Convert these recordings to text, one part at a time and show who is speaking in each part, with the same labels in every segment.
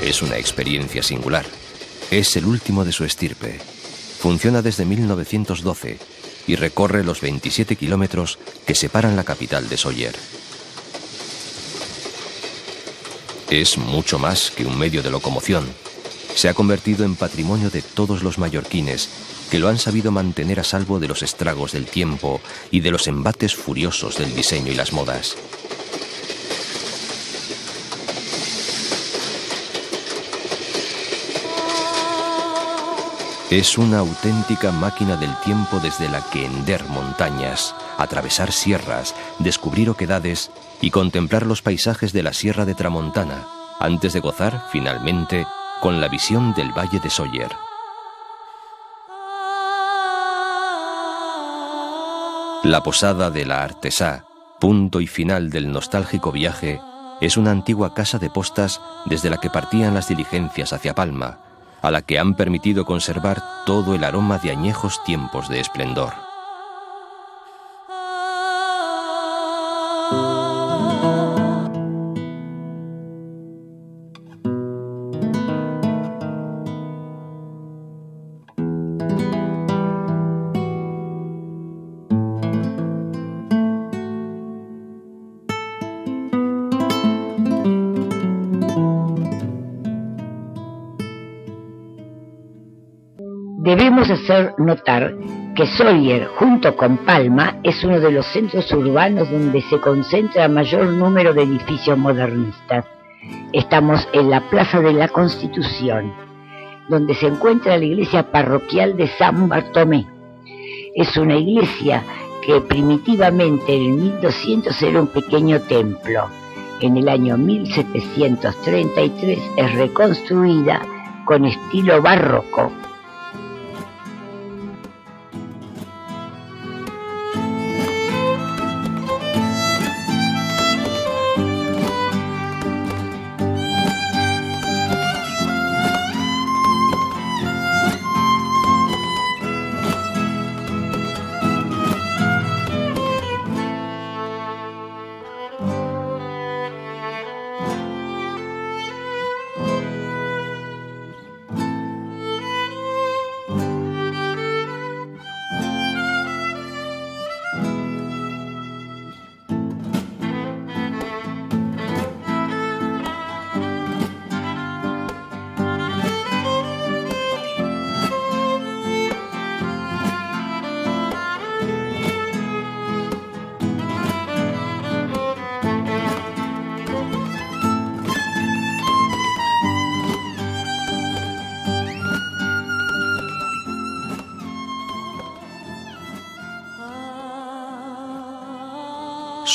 Speaker 1: Es una experiencia singular. Es el último de su estirpe. Funciona desde 1912 y recorre los 27 kilómetros que separan la capital de Sawyer. Es mucho más que un medio de locomoción. Se ha convertido en patrimonio de todos los mallorquines que lo han sabido mantener a salvo de los estragos del tiempo y de los embates furiosos del diseño y las modas. Es una auténtica máquina del tiempo desde la que hender montañas, atravesar sierras, descubrir oquedades y contemplar los paisajes de la Sierra de Tramontana, antes de gozar, finalmente, con la visión del Valle de Sawyer. La posada de la Artesá, punto y final del nostálgico viaje, es una antigua casa de postas desde la que partían las diligencias hacia Palma, a la que han permitido conservar todo el aroma de añejos tiempos de esplendor.
Speaker 2: Debemos hacer notar que Sawyer, junto con Palma, es uno de los centros urbanos donde se concentra mayor número de edificios modernistas. Estamos en la Plaza de la Constitución, donde se encuentra la iglesia parroquial de San Bartomé. Es una iglesia que primitivamente en el 1200 era un pequeño templo. En el año 1733 es reconstruida con estilo barroco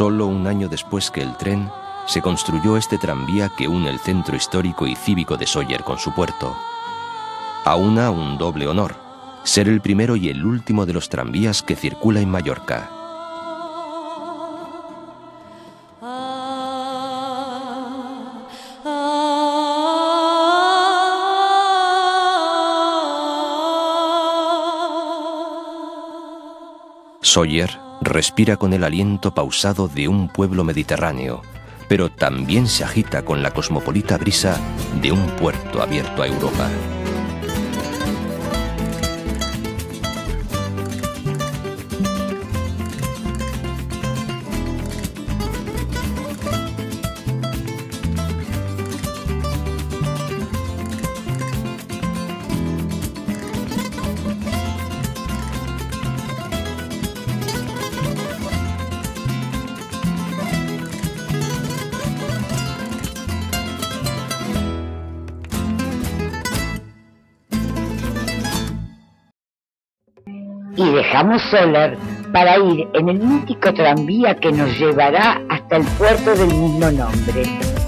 Speaker 1: Solo un año después que el tren, se construyó este tranvía que une el centro histórico y cívico de Sawyer con su puerto. Aúna un doble honor, ser el primero y el último de los tranvías que circula en Mallorca. Sawyer respira con el aliento pausado de un pueblo mediterráneo, pero también se agita con la cosmopolita brisa de un puerto abierto a Europa.
Speaker 2: Y dejamos Solar para ir en el mítico tranvía que nos llevará hasta el puerto del mismo nombre.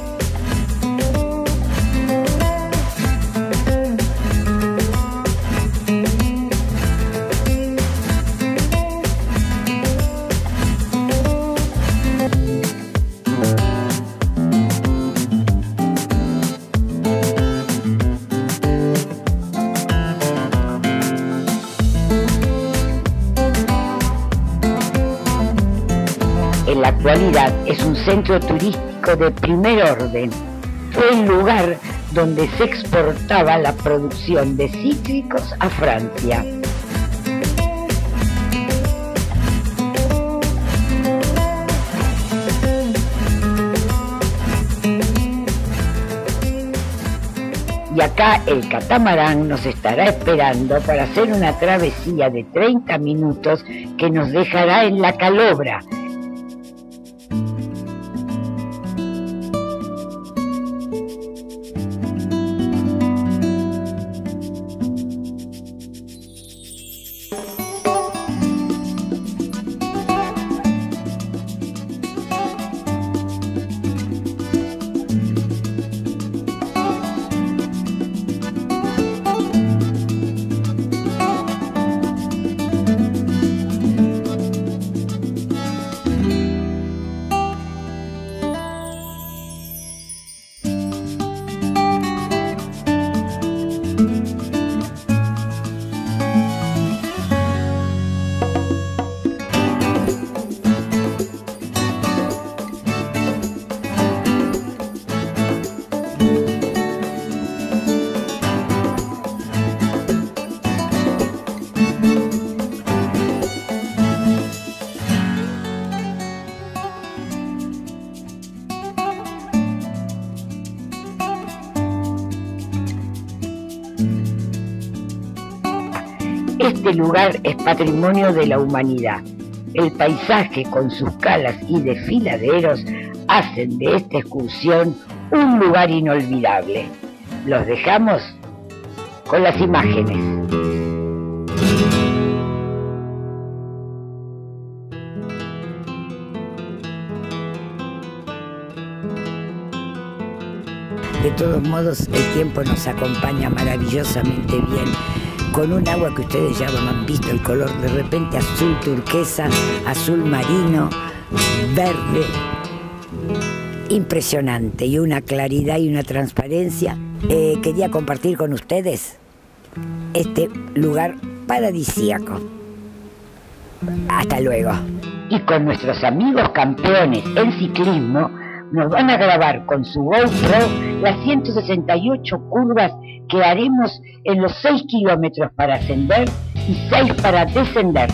Speaker 2: Actualidad es un centro turístico de primer orden. Fue el lugar donde se exportaba la producción de cítricos a Francia. y acá el catamarán nos estará esperando para hacer una travesía de 30 minutos que nos dejará en la calobra, Este lugar es patrimonio de la humanidad. El paisaje con sus calas y desfiladeros hacen de esta excursión un lugar inolvidable. Los dejamos con las imágenes. De todos modos, el tiempo nos acompaña maravillosamente bien con un agua que ustedes ya han visto el color de repente azul turquesa, azul marino, verde, impresionante y una claridad y una transparencia. Eh, quería compartir con ustedes este lugar paradisíaco. Hasta luego. Y con nuestros amigos campeones en ciclismo, nos van a grabar con su GoPro las 168 curvas que haremos en los 6 kilómetros para ascender y 6 para descender.